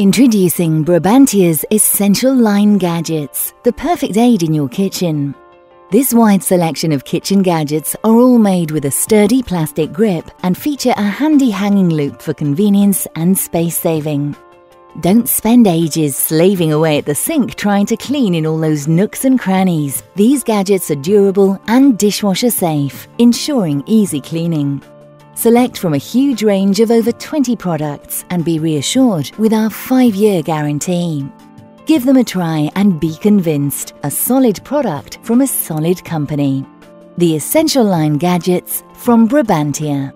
Introducing Brabantia's Essential Line Gadgets, the perfect aid in your kitchen. This wide selection of kitchen gadgets are all made with a sturdy plastic grip and feature a handy hanging loop for convenience and space saving. Don't spend ages slaving away at the sink trying to clean in all those nooks and crannies. These gadgets are durable and dishwasher safe, ensuring easy cleaning. Select from a huge range of over 20 products and be reassured with our 5-year guarantee. Give them a try and be convinced. A solid product from a solid company. The Essential Line Gadgets from Brabantia.